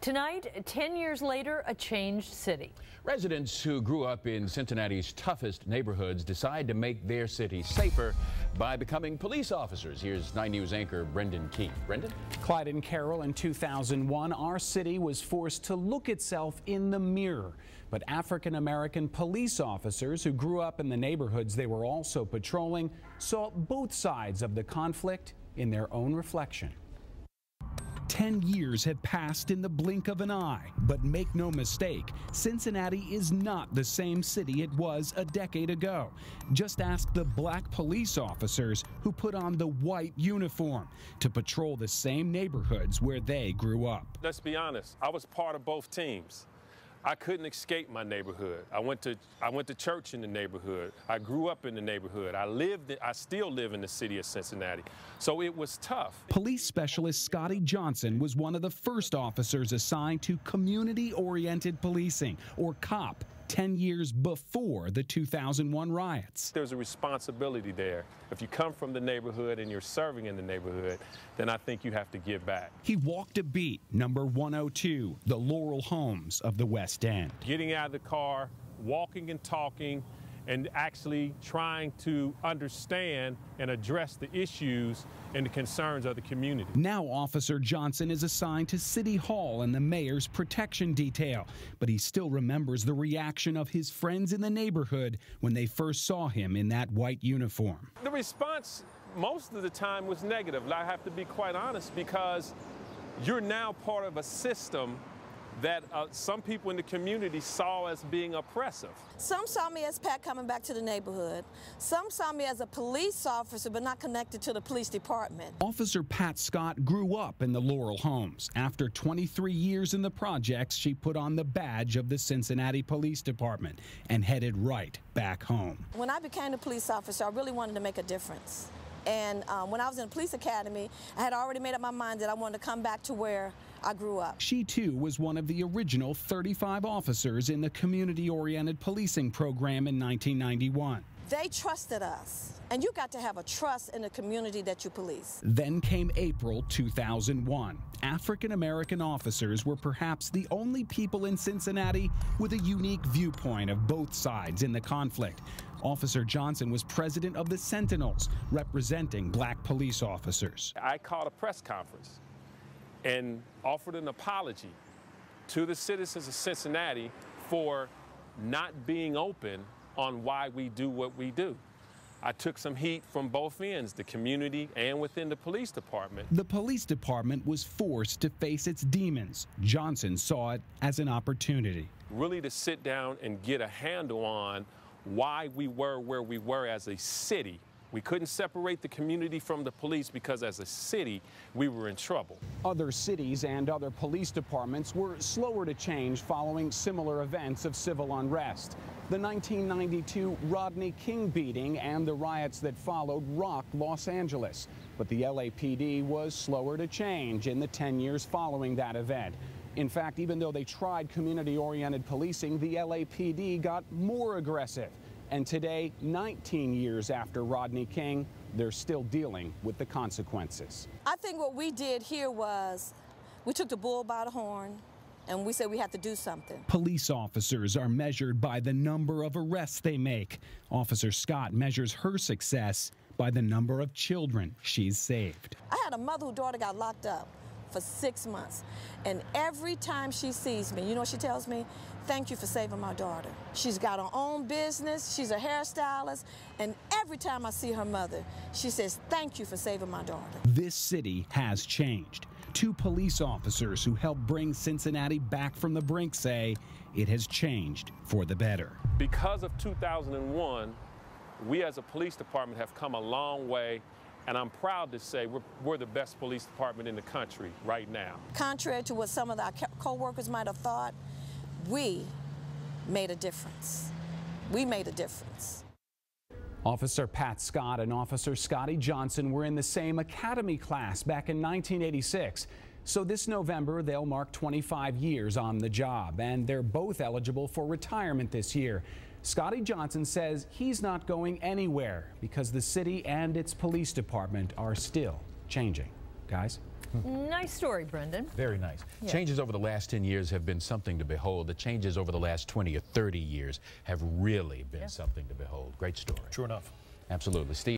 Tonight, 10 years later, a changed city. Residents who grew up in Cincinnati's toughest neighborhoods decide to make their city safer by becoming police officers. Here's 9 News anchor Brendan Keefe. Brendan? Clyde and Carroll in 2001, our city was forced to look itself in the mirror. But African American police officers who grew up in the neighborhoods they were also patrolling saw both sides of the conflict in their own reflection. Ten years have passed in the blink of an eye, but make no mistake, Cincinnati is not the same city it was a decade ago. Just ask the black police officers who put on the white uniform to patrol the same neighborhoods where they grew up. Let's be honest, I was part of both teams. I couldn't escape my neighborhood. I went to I went to church in the neighborhood. I grew up in the neighborhood. I lived I still live in the city of Cincinnati. So it was tough. Police specialist Scotty Johnson was one of the first officers assigned to community-oriented policing or COP 10 years before the 2001 riots. There's a responsibility there. If you come from the neighborhood and you're serving in the neighborhood, then I think you have to give back. He walked a beat, number 102, the Laurel Homes of the West End. Getting out of the car, walking and talking, and actually trying to understand and address the issues and the concerns of the community. Now Officer Johnson is assigned to City Hall and the mayor's protection detail, but he still remembers the reaction of his friends in the neighborhood when they first saw him in that white uniform. The response most of the time was negative. I have to be quite honest because you're now part of a system that uh, some people in the community saw as being oppressive. Some saw me as Pat coming back to the neighborhood. Some saw me as a police officer, but not connected to the police department. Officer Pat Scott grew up in the Laurel Homes. After 23 years in the projects, she put on the badge of the Cincinnati Police Department and headed right back home. When I became a police officer, I really wanted to make a difference. And um, when I was in the police academy, I had already made up my mind that I wanted to come back to where I grew up. She too was one of the original 35 officers in the community oriented policing program in 1991. They trusted us, and you got to have a trust in the community that you police. Then came April 2001. African American officers were perhaps the only people in Cincinnati with a unique viewpoint of both sides in the conflict. Officer Johnson was president of the Sentinels, representing black police officers. I called a press conference and offered an apology to the citizens of Cincinnati for not being open on why we do what we do. I took some heat from both ends, the community and within the police department. The police department was forced to face its demons. Johnson saw it as an opportunity. Really to sit down and get a handle on why we were where we were as a city we couldn't separate the community from the police because as a city, we were in trouble. Other cities and other police departments were slower to change following similar events of civil unrest. The 1992 Rodney King beating and the riots that followed rocked Los Angeles. But the LAPD was slower to change in the 10 years following that event. In fact, even though they tried community-oriented policing, the LAPD got more aggressive. And today, 19 years after Rodney King, they're still dealing with the consequences. I think what we did here was we took the bull by the horn and we said we had to do something. Police officers are measured by the number of arrests they make. Officer Scott measures her success by the number of children she's saved. I had a mother whose daughter got locked up for six months. And every time she sees me, you know what she tells me? Thank you for saving my daughter. She's got her own business, she's a hairstylist, and every time I see her mother, she says, Thank you for saving my daughter. This city has changed. Two police officers who helped bring Cincinnati back from the brink say it has changed for the better. Because of 2001, we as a police department have come a long way and I'm proud to say we're, we're the best police department in the country right now. Contrary to what some of our co-workers might have thought, we made a difference. We made a difference. Officer Pat Scott and Officer Scotty Johnson were in the same academy class back in 1986. So this November, they'll mark 25 years on the job, and they're both eligible for retirement this year. Scotty Johnson says he's not going anywhere because the city and its police department are still changing. Guys? Nice story, Brendan. Very nice. Changes over the last 10 years have been something to behold. The changes over the last 20 or 30 years have really been something to behold. Great story. True enough. Absolutely. Steve.